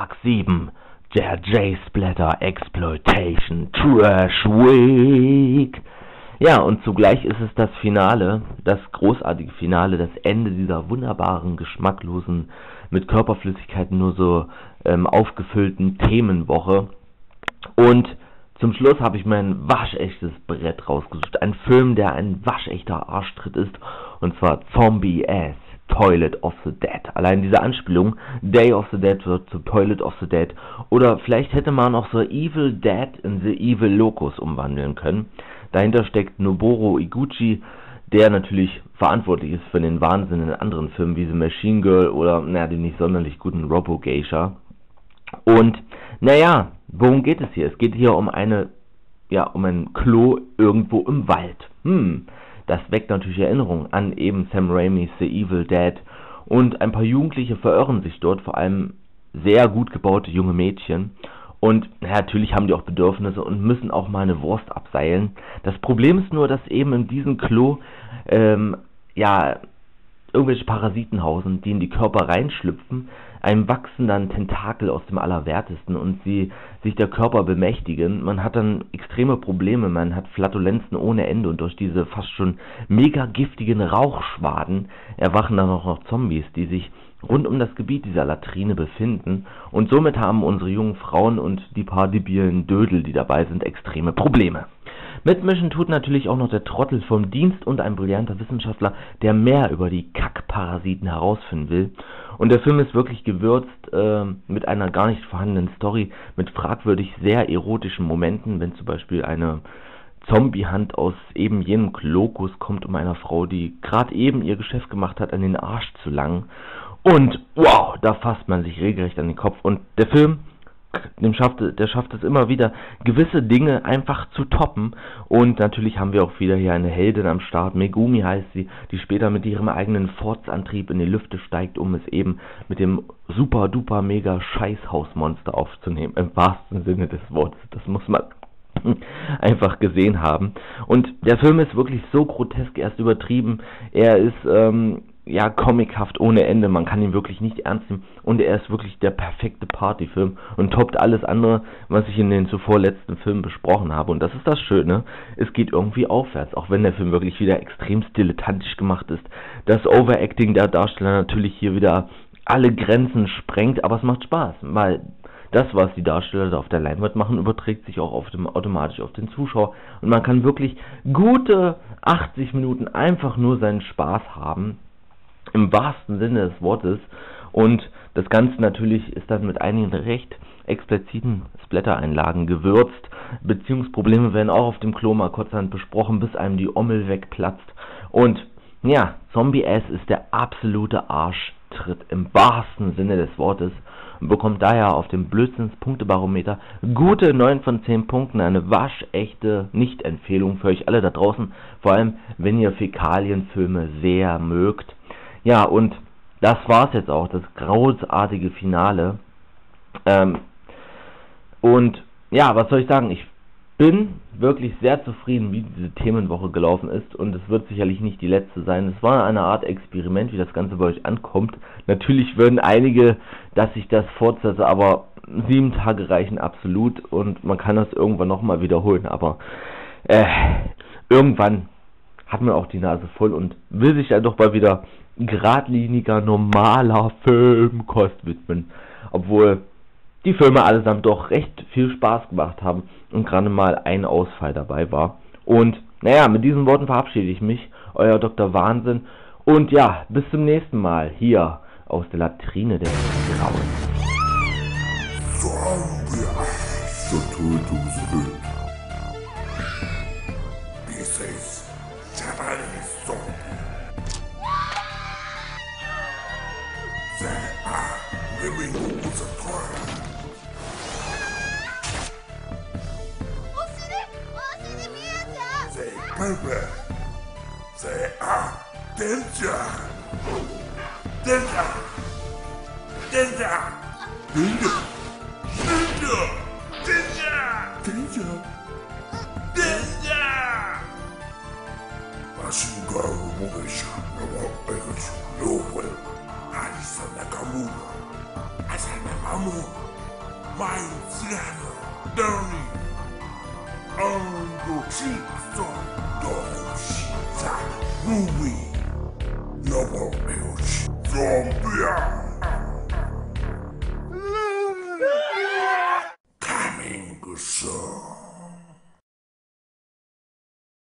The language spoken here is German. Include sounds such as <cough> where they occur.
Tag 7 der J-Splatter Exploitation Trash Week. Ja, und zugleich ist es das Finale, das großartige Finale, das Ende dieser wunderbaren, geschmacklosen, mit Körperflüssigkeiten nur so ähm, aufgefüllten Themenwoche. Und zum Schluss habe ich mir ein waschechtes Brett rausgesucht. Ein Film, der ein waschechter Arschtritt ist. Und zwar Zombie Ass. Toilet of the Dead. Allein diese Anspielung, Day of the Dead wird zu Toilet of the Dead. Oder vielleicht hätte man auch so Evil Dead in The Evil Locus umwandeln können. Dahinter steckt Noboru Iguchi, der natürlich verantwortlich ist für den Wahnsinn in anderen Filmen wie The Machine Girl oder naja, den nicht sonderlich guten Robo Geisha. Und naja, worum geht es hier? Es geht hier um eine, ja, um ein Klo irgendwo im Wald. Hm, das weckt natürlich Erinnerungen an eben Sam Raimi's The Evil Dead und ein paar Jugendliche verirren sich dort, vor allem sehr gut gebaute junge Mädchen. Und ja, natürlich haben die auch Bedürfnisse und müssen auch mal eine Wurst abseilen. Das Problem ist nur, dass eben in diesem Klo ähm, ja irgendwelche Parasiten hausen, die in die Körper reinschlüpfen, einem wachsen dann Tentakel aus dem Allerwertesten und sie sich der Körper bemächtigen. Man hat dann extreme Probleme, man hat Flatulenzen ohne Ende und durch diese fast schon mega giftigen Rauchschwaden erwachen dann auch noch Zombies, die sich rund um das Gebiet dieser Latrine befinden und somit haben unsere jungen Frauen und die paar debilen Dödel, die dabei sind, extreme Probleme. Mitmischen tut natürlich auch noch der Trottel vom Dienst und ein brillanter Wissenschaftler, der mehr über die Kackparasiten herausfinden will. Und der Film ist wirklich gewürzt äh, mit einer gar nicht vorhandenen Story, mit fragwürdig sehr erotischen Momenten, wenn zum Beispiel eine Zombie-Hand aus eben jenem Klokus kommt, um einer Frau, die gerade eben ihr Geschäft gemacht hat, an den Arsch zu langen. Und wow, da fasst man sich regelrecht an den Kopf. Und der Film dem schafft, der schafft es immer wieder, gewisse Dinge einfach zu toppen. Und natürlich haben wir auch wieder hier eine Heldin am Start. Megumi heißt sie, die später mit ihrem eigenen Fortsantrieb in die Lüfte steigt, um es eben mit dem super duper mega Scheißhausmonster aufzunehmen. Im wahrsten Sinne des Wortes. Das muss man <laughs> einfach gesehen haben. Und der Film ist wirklich so grotesk, er ist übertrieben. Er ist ähm, ja, comichaft ohne Ende. Man kann ihn wirklich nicht ernst nehmen. Und er ist wirklich der perfekte Partyfilm und toppt alles andere, was ich in den zuvor letzten Filmen besprochen habe. Und das ist das Schöne. Es geht irgendwie aufwärts, auch wenn der Film wirklich wieder extrem dilettantisch gemacht ist. Das Overacting der Darsteller natürlich hier wieder alle Grenzen sprengt, aber es macht Spaß, weil das, was die Darsteller da auf der Leinwand machen, überträgt sich auch auf dem, automatisch auf den Zuschauer. Und man kann wirklich gute 80 Minuten einfach nur seinen Spaß haben im wahrsten Sinne des Wortes. Und das Ganze natürlich ist dann mit einigen recht expliziten Splatter-Einlagen gewürzt. Beziehungsprobleme werden auch auf dem Klo mal kurzhand besprochen, bis einem die Ommel wegplatzt. Und ja, Zombie Ass ist der absolute Arschtritt im wahrsten Sinne des Wortes und bekommt daher auf dem Blödsinns-Punktebarometer gute 9 von 10 Punkten. Eine waschechte Nicht-Empfehlung für euch alle da draußen, vor allem wenn ihr Fäkalienfilme sehr mögt. Ja, und das war's jetzt auch, das großartige Finale. Ähm, und ja, was soll ich sagen? Ich bin wirklich sehr zufrieden, wie diese Themenwoche gelaufen ist und es wird sicherlich nicht die letzte sein. Es war eine Art Experiment, wie das Ganze bei euch ankommt. Natürlich würden einige, dass ich das fortsetze, aber sieben Tage reichen absolut und man kann das irgendwann nochmal wiederholen, aber äh, irgendwann hat man auch die Nase voll und will sich ja doch mal wieder geradliniger, normaler Filmkost widmen. Obwohl die Filme allesamt doch recht viel Spaß gemacht haben und gerade mal ein Ausfall dabei war. Und naja, mit diesen Worten verabschiede ich mich, euer Dr. Wahnsinn. Und ja, bis zum nächsten Mal hier aus der Latrine des Grauens. baby. Say, ah, danger. Danger. Danger. Danger. Danger. Danger. Danger. Danger. 마신과 의목의 샴푸와 백수 요월 아리사 나카무 아사나마무 마이 시라노 더니 and the cheeks are dogs. Ruby. Noble Elch.